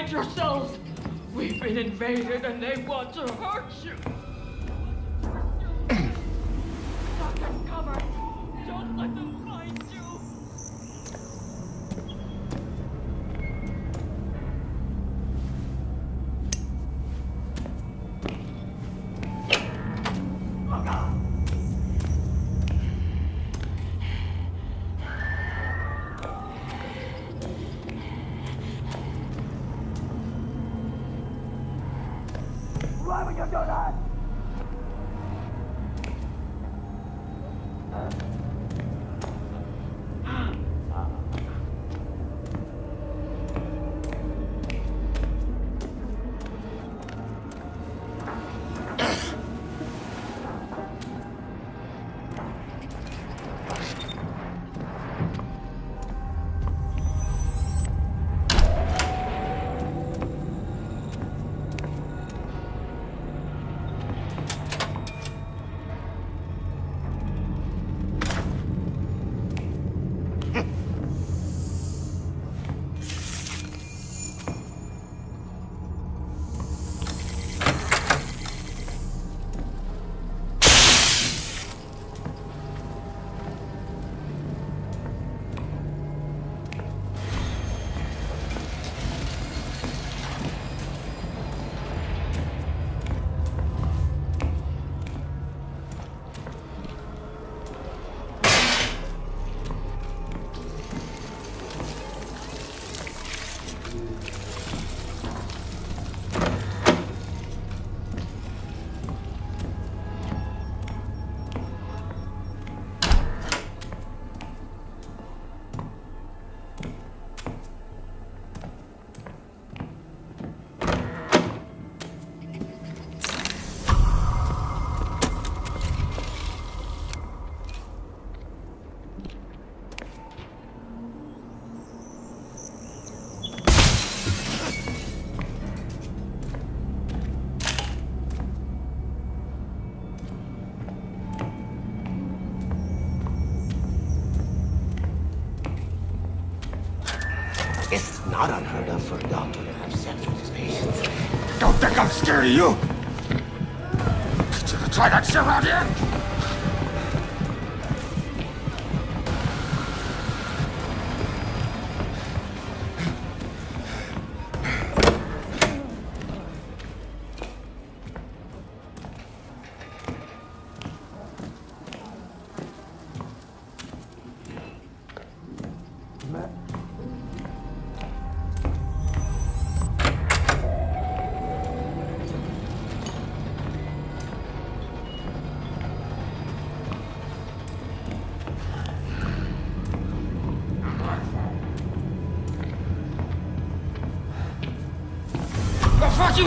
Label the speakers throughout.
Speaker 1: hide yourselves. We've been invaded and they want to hurt you.
Speaker 2: For a doctor to have sex with his patients.
Speaker 3: Don't think I'm scared of you! Did you try that shit around here?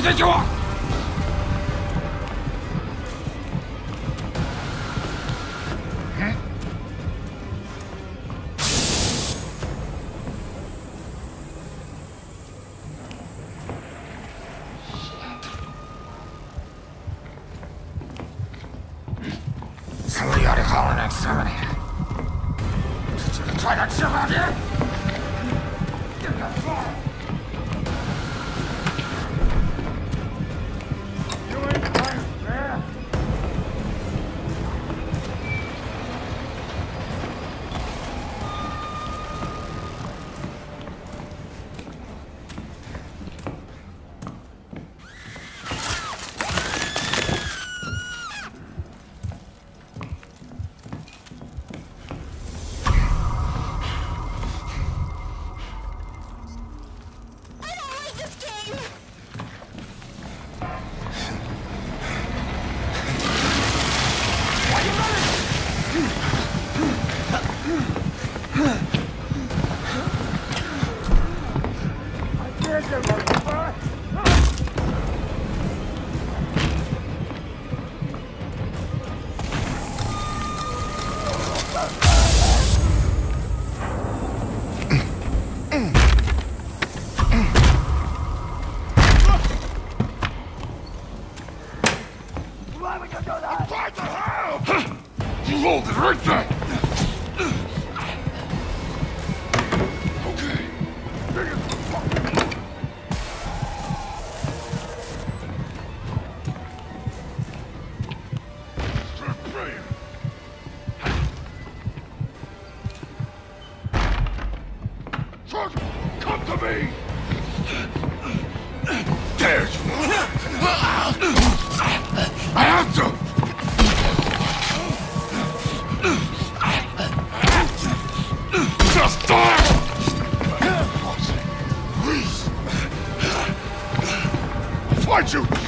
Speaker 3: The fuck you
Speaker 4: Come to me! Gertrude! I have to! Just die! Please! I'll find you!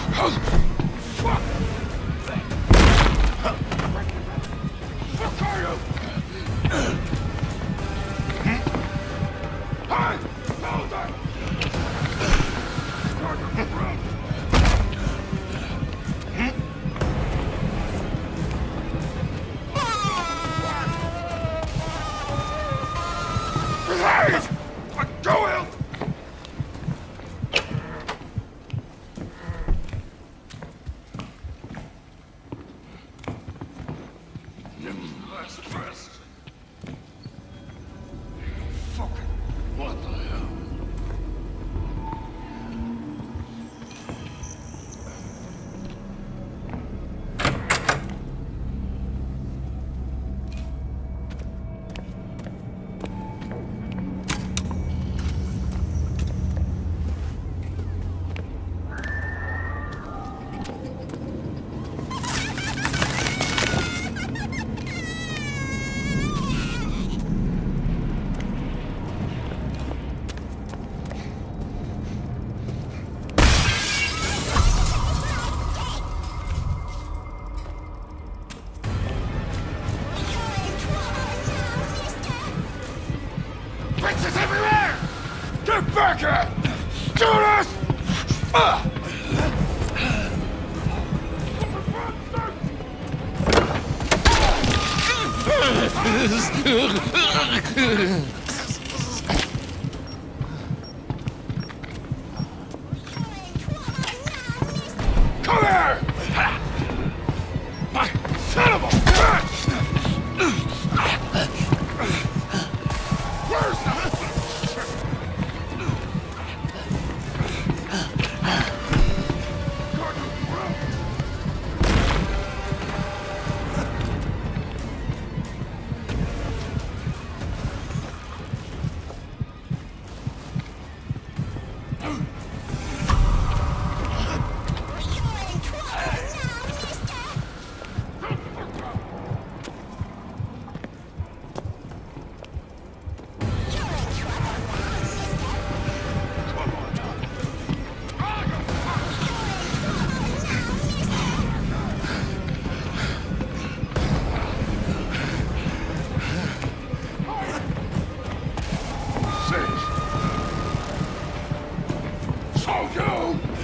Speaker 4: show you!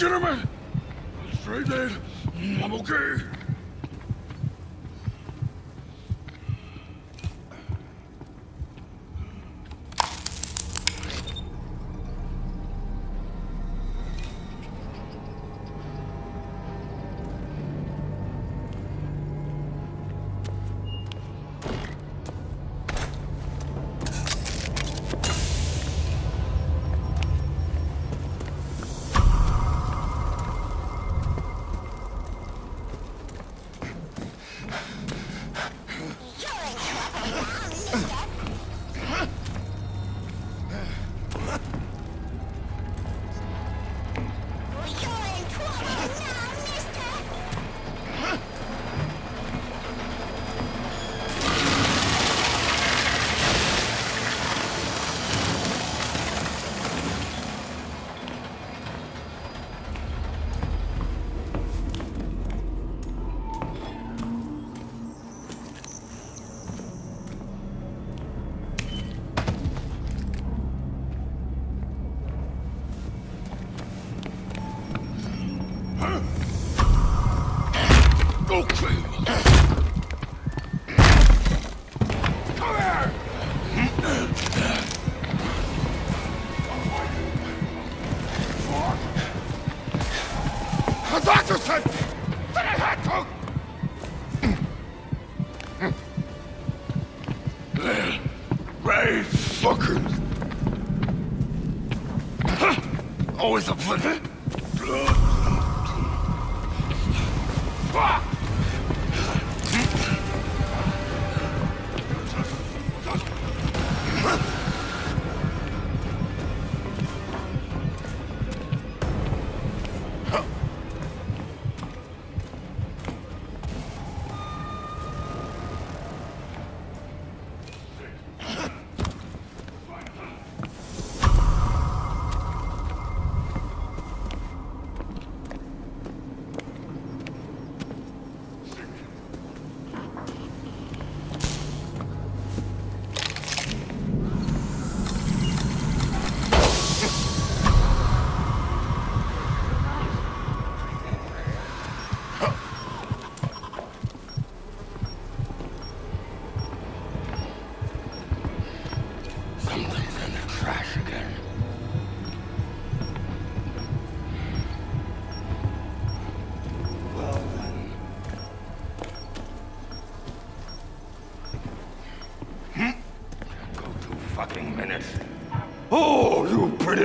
Speaker 4: gentlemen. Straight ahead. I'm okay.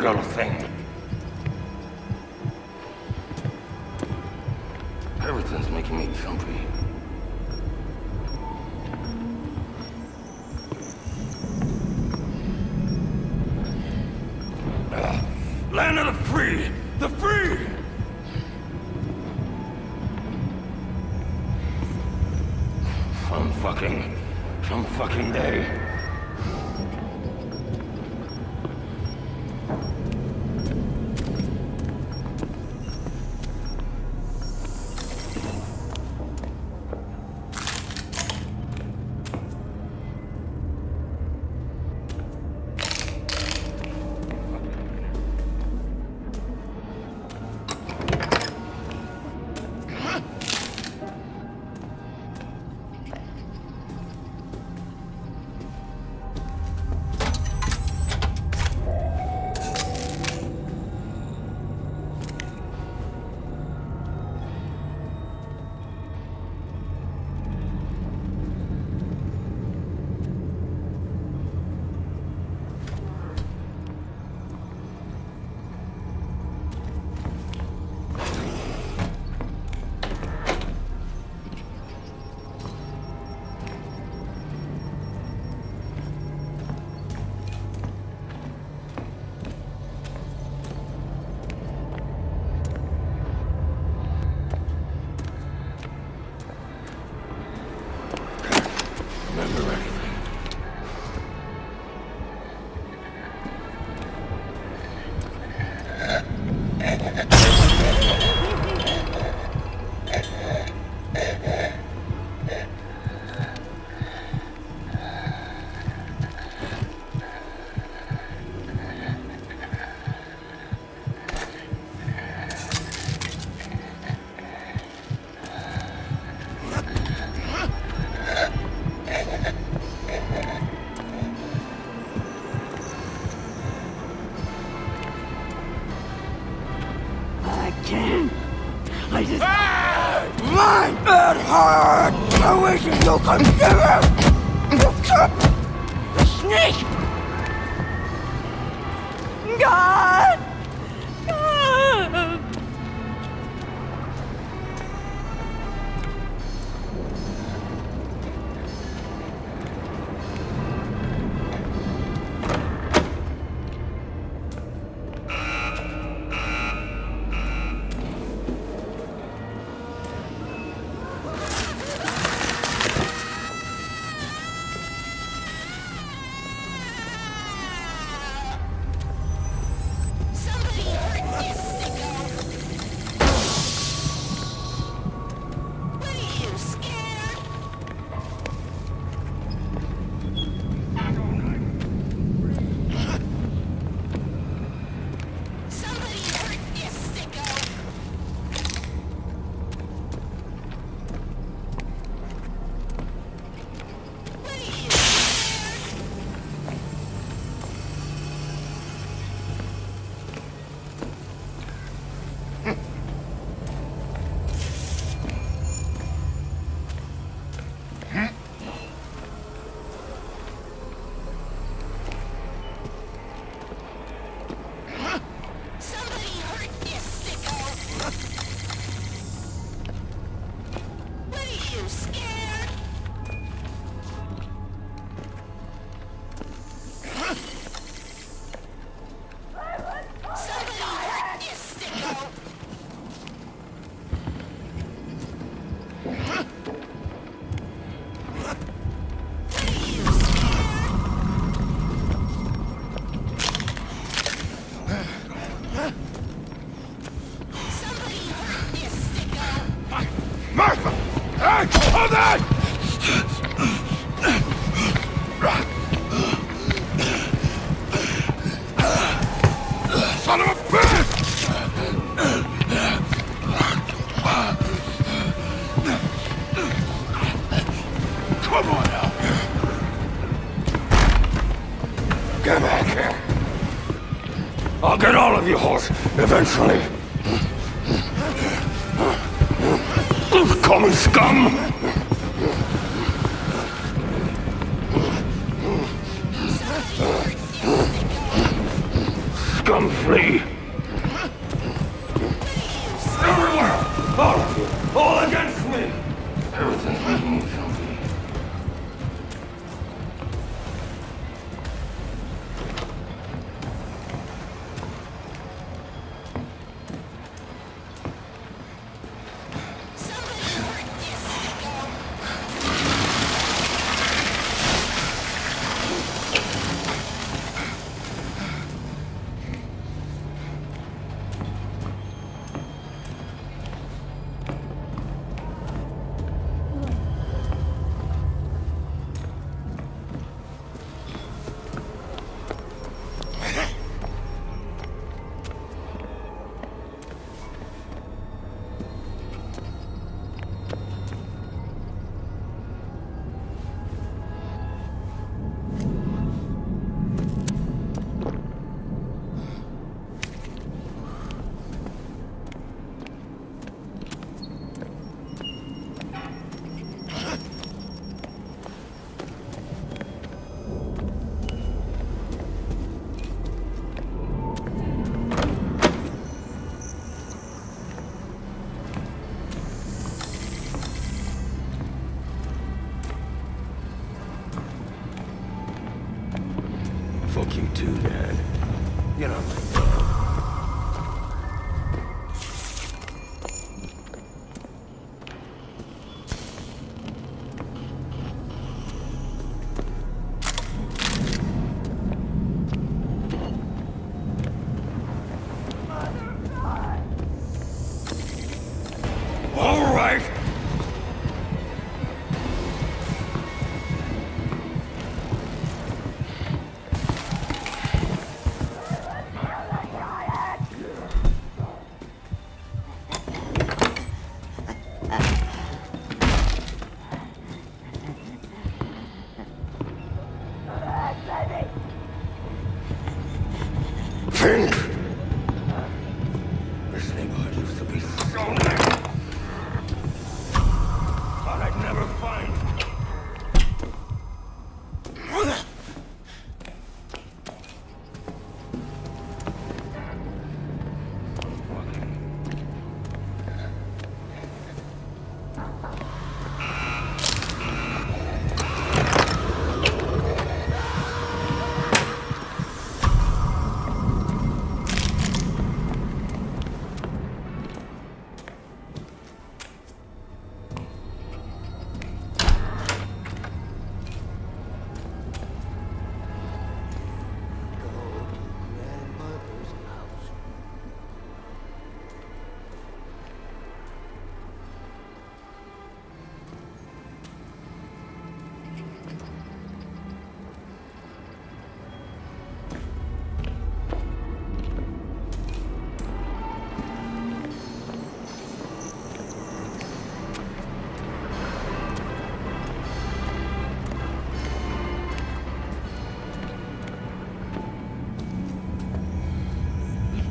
Speaker 4: Little thing.
Speaker 2: I can't. I just. My bad heart! I wish you could give it! You! Snake! God!
Speaker 4: Hold on! Fuck you too, Dad. You know.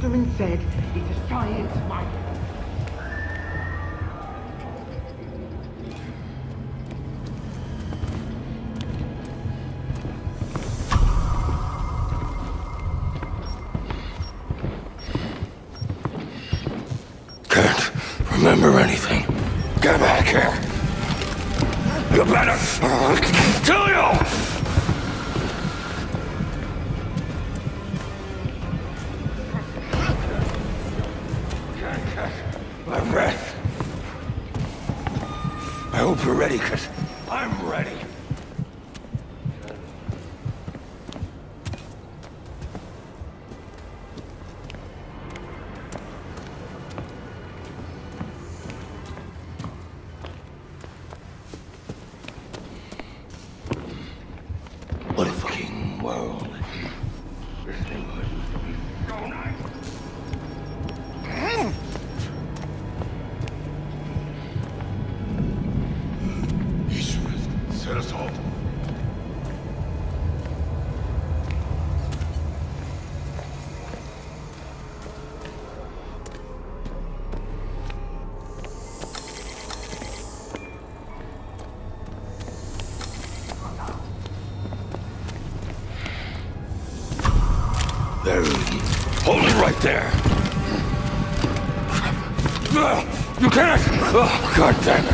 Speaker 2: Chesterman said, it's a
Speaker 4: science, there. You can't! Oh, God damn it!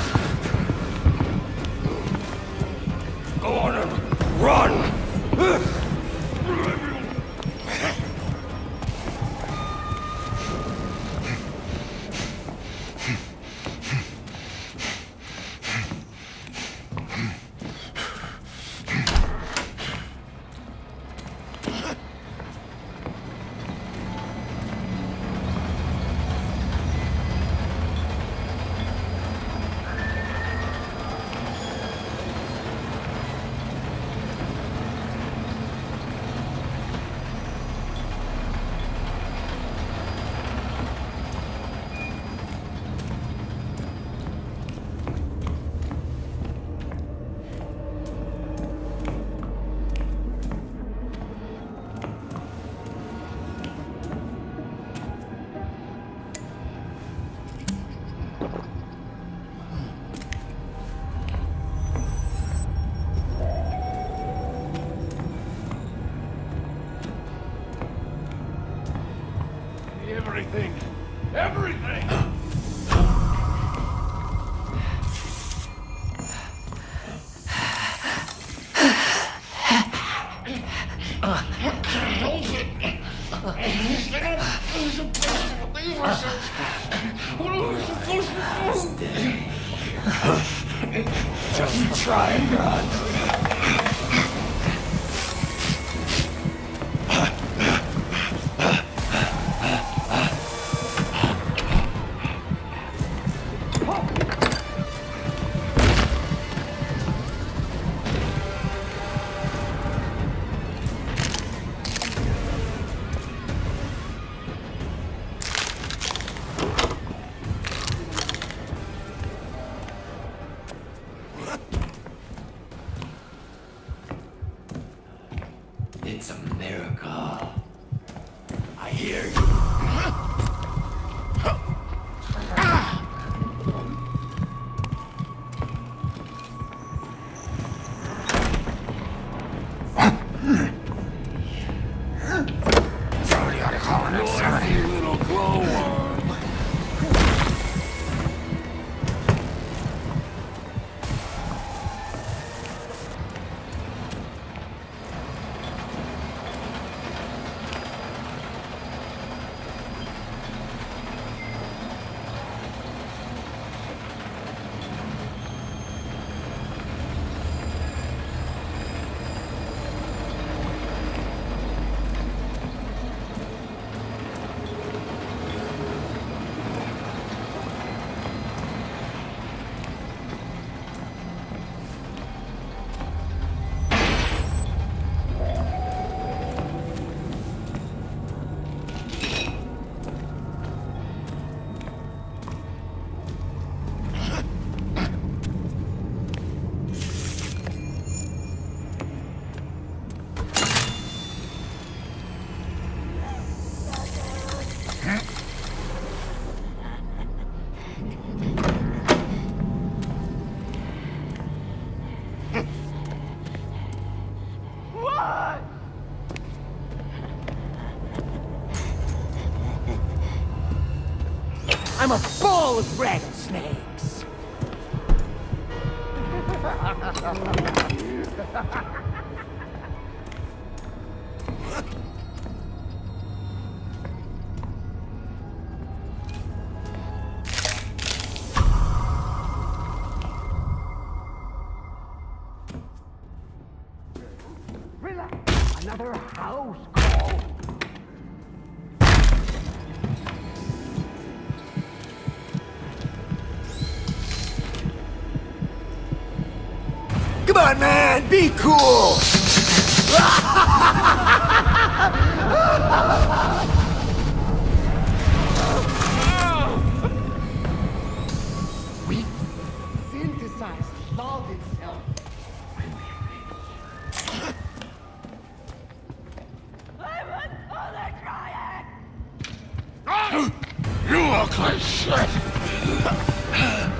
Speaker 4: Just try,
Speaker 3: God.
Speaker 2: I'm a ball of rattlesnakes!
Speaker 4: Look like shit!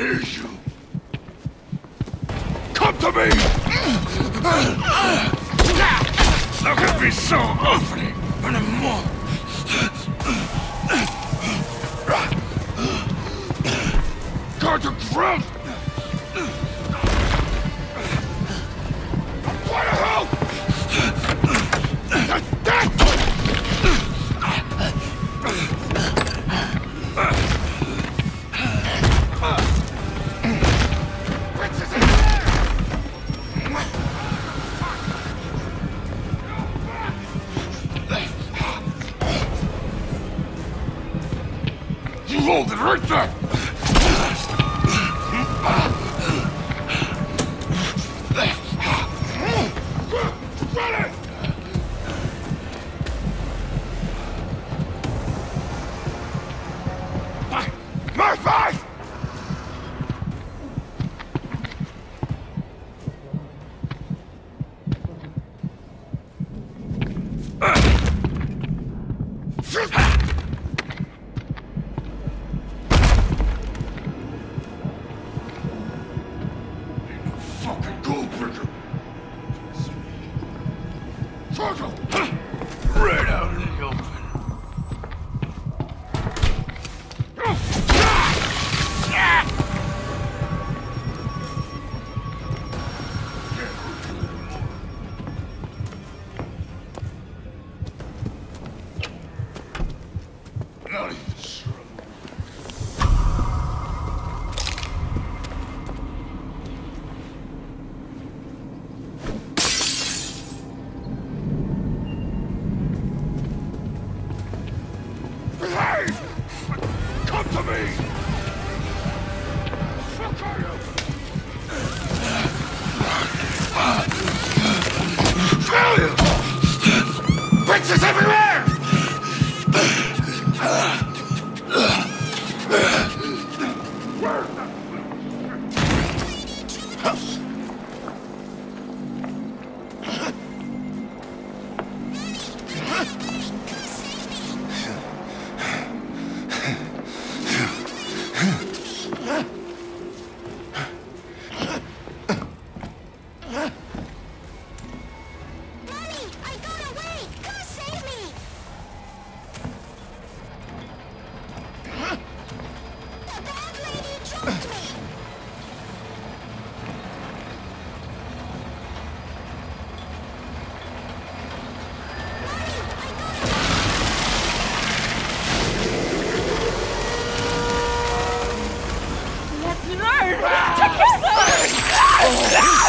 Speaker 4: Need you. Come to me! Look at me so awfully anymore. Go to ground! Failure! Bitches everywhere! Oh.